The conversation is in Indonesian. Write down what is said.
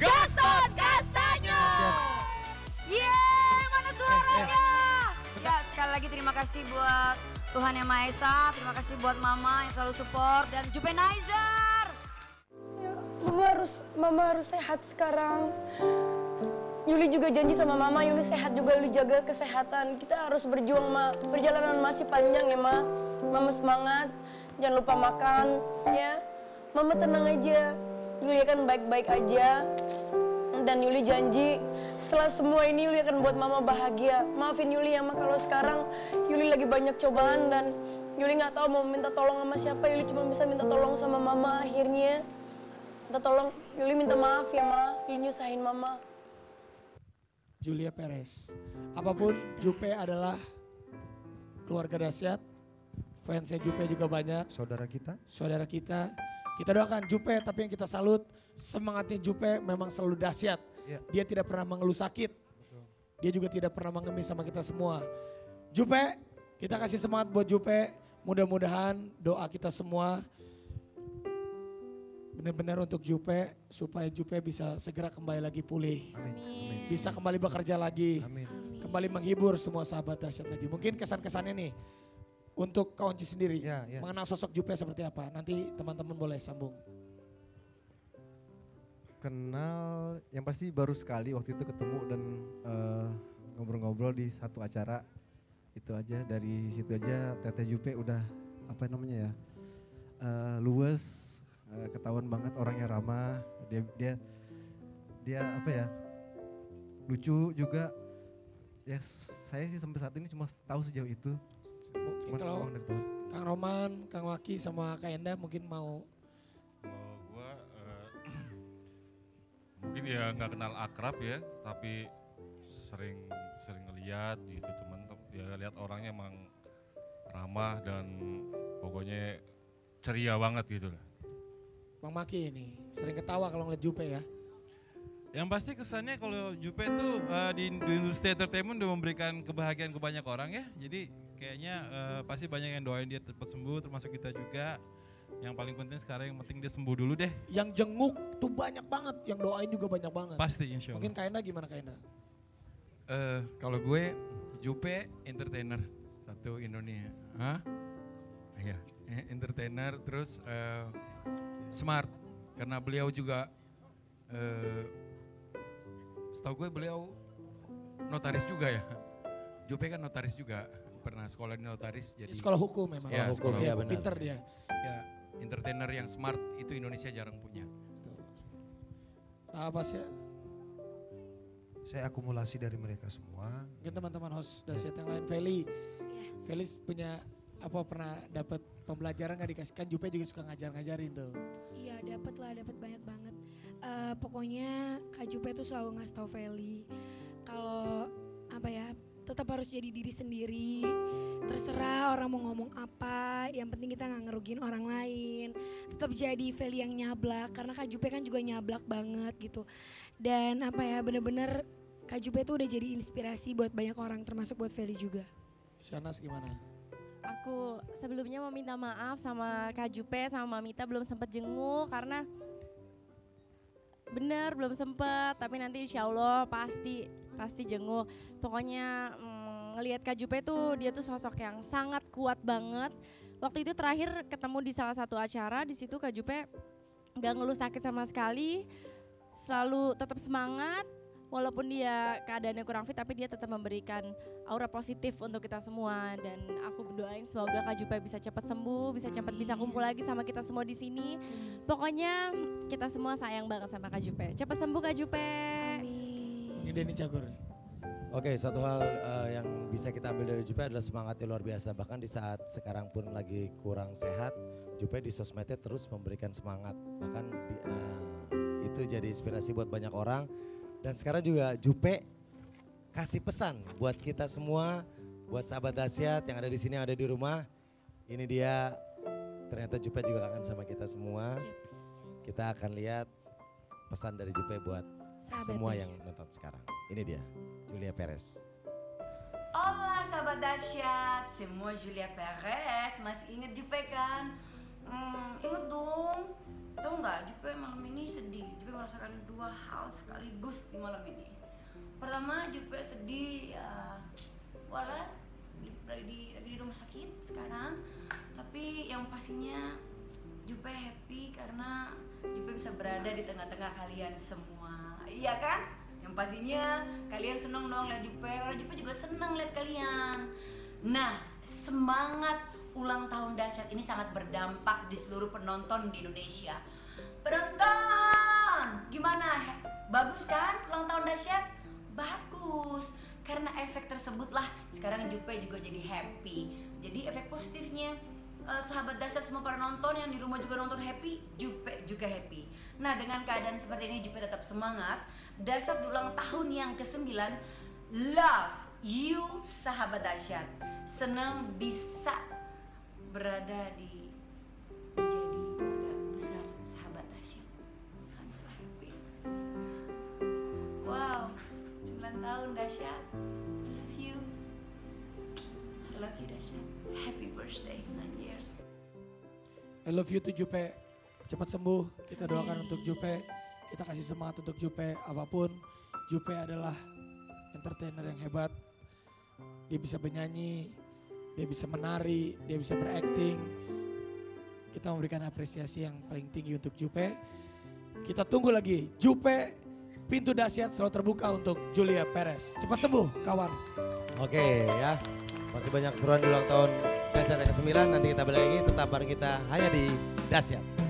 Gaston Castanyo. Yeay, mana suaranya? Ya, sekali lagi terima kasih buat Tuhan Yang Maha Esa, terima kasih buat Mama yang selalu support dan Jupenizer. Mama harus Mama harus sehat sekarang. Yuli juga janji sama Mama, Yuli sehat juga, Yuli jaga kesehatan. Kita harus berjuang, Ma. Perjalanan masih panjang ya, Ma. Mama semangat, jangan lupa makan, ya. Mama tenang aja, Yuli akan baik-baik aja. Dan Yuli janji, setelah semua ini Yuli akan buat Mama bahagia. Maafin Yuli ya, Ma, kalau sekarang Yuli lagi banyak cobaan dan Yuli nggak tahu mau minta tolong sama siapa. Yuli cuma bisa minta tolong sama Mama akhirnya. Minta tolong, Yuli minta maaf ya, Ma. Yuli nyusahin Mama. Julia Perez. Apa pun, Jupe adalah keluarga dahsyat. Fansnya Jupe juga banyak. Saudara kita. Saudara kita. Kita doakan Jupe, tapi yang kita salut semangatnya Jupe memang selalu dahsyat. Iya. Dia tidak pernah mengeluh sakit. Dia juga tidak pernah mengemis sama kita semua. Jupe, kita kasih semangat buat Jupe. Mudah-mudahan doa kita semua benar-benar untuk Jupe supaya Jupe bisa segera kembali lagi pulih. Amin. Bisa kembali bekerja lagi. Amin. Kembali menghibur semua sahabat dahsyat lagi. Mungkin kesan-kesannya nih untuk Kak Onci sendiri Ya, ya. mengenal sosok Jupe seperti apa. Nanti teman-teman boleh sambung. Kenal yang pasti baru sekali waktu itu ketemu dan eh, ngobrol-ngobrol di satu acara itu aja dari situ aja Teteh Jupe udah apa namanya ya eh, luwes eh, ketahuan banget orangnya ramah dia dia dia apa ya lucu juga ya saya sih sampai saat ini cuma tahu sejauh itu Mungkin kalau teman. Kang Roman, Kang Waki sama Kak Enda mungkin mau Kalau gua eh, mungkin ya nggak kenal akrab ya, tapi sering sering ngeliat gitu temen ya lihat orangnya emang ramah dan pokoknya ceria banget gitu lah. Bang Maki ini sering ketawa kalau ngeliat Jupe ya. Yang pasti kesannya kalau Jupe itu eh, di, di industri entertainment udah memberikan kebahagiaan ke banyak orang ya. Jadi kayaknya eh, pasti banyak yang doain dia cepat sembuh termasuk kita juga. Yang paling penting sekarang yang penting dia sembuh dulu deh. Yang jenguk tuh banyak banget, yang doain juga banyak banget. Pasti insya Allah. Mungkin Kak Enda gimana Kak Enda? Eh, kalau gue Jupe entertainer satu Indonesia. Hah? Eh, entertainer terus eh, smart karena beliau juga eh setahu gue beliau notaris juga ya. Jupe kan notaris juga, pernah sekolah di notaris jadi Sekolah hukum memang. Ya, sekolah Iya, hukum. Pinter dia. ya entertainer yang smart itu Indonesia jarang punya. Nah, apa sih? Saya akumulasi dari mereka semua. Mungkin teman-teman host dahsyat yang lain, Feli. Feli punya apa pernah dapat pembelajaran nggak dikasih kan Jupe juga suka ngajar-ngajarin tuh. Iya dapat lah, dapat banyak banget. Eh, pokoknya Kak Jupe tuh selalu ngasih tau Feli kalau apa ya tetap harus jadi diri sendiri. Terserah orang mau ngomong apa, yang penting kita nggak ngerugin orang lain. Tetap jadi Feli yang nyablak karena Kak Jupe kan juga nyablak banget gitu. Dan apa ya bener-bener Kak Jupe tuh udah jadi inspirasi buat banyak orang termasuk buat Feli juga. Shanas gimana? Aku sebelumnya mau minta maaf sama Kak Jupe sama Mamita belum sempat jenguk karena bener belum sempet tapi nanti insya Allah pasti pasti jenguk. Pokoknya mm, ngelihat Kak Jupe tuh dia tuh sosok yang sangat kuat banget. Waktu itu terakhir ketemu di salah satu acara di situ Kak Jupe nggak ngeluh sakit sama sekali, selalu tetap semangat. Walaupun dia keadaannya kurang fit tapi dia tetap memberikan aura positif untuk kita semua dan aku berdoain semoga Kak Jupe bisa cepat sembuh, bisa cepat bisa kumpul lagi sama kita semua di sini. Pokoknya kita semua sayang banget sama Kak Jupe. Cepat sembuh Kak Jupe. Ini Denny Cagur. Oke, satu hal eh, yang bisa kita ambil dari Jupe adalah semangatnya luar biasa. Bahkan di saat sekarang pun lagi kurang sehat, Jupe di sosmednya terus memberikan semangat. Bahkan di, eh, itu jadi inspirasi buat banyak orang. Dan sekarang juga Jupe kasih pesan buat kita semua, buat sahabat dahsyat yang ada di sini, yang ada di rumah. Ini dia, ternyata Jupe juga kangen sama kita semua. Kita akan lihat pesan dari Jupe buat Sahabat semua yang nonton sekarang. Ini dia, Julia Perez. Hola sahabat dahsyat, semua Julia Perez masih inget Jupe kan? Hmm, inget dong. Tahu nggak, Jupe malam ini sedih. Jupe merasakan dua hal sekaligus di malam ini. Pertama, Jupe sedih ya, wala di, di, lagi di rumah sakit sekarang. Tapi yang pastinya Jupe happy karena Jupe bisa berada di tengah-tengah kalian semua. Iya kan? Yang pastinya kalian seneng dong lihat Jupe, orang Jupe juga seneng lihat kalian. Nah, semangat ulang tahun dahsyat ini sangat berdampak di seluruh penonton di Indonesia. Penonton, gimana? Bagus kan ulang tahun dahsyat? Bagus. Karena efek tersebutlah sekarang Jupe juga jadi happy. Jadi efek positifnya eh, sahabat dahsyat semua para nonton yang di rumah juga nonton happy, Jupe juga happy. Nah dengan keadaan seperti ini Jupe tetap semangat. Dahsyat ulang tahun yang ke-9 Love you sahabat dahsyat. Senang bisa berada di menjadi keluarga besar sahabat dahsyat. I'm so happy. Wow, 9 tahun dahsyat. I love you. I love you dahsyat. Happy birthday 9 years. I love you to Jupe. Cepat sembuh. Kita doakan untuk Jupe. Kita kasih semangat untuk Jupe apa pun. Jupe adalah entertainer yang hebat. Dia bisa bernyanyi, dia bisa menari, dia bisa berakting. Kita memberikan apresiasi yang paling tinggi untuk Jupe. Kita tunggu lagi. Jupe, pintu dahsyat selalu terbuka untuk Julia Perez. Cepat sembuh kawan. Oke ya, masih banyak seruan di ulang tahun Dasyat yang ke-9. Nanti kita balik lagi tetap bareng kita hanya di Dasyat.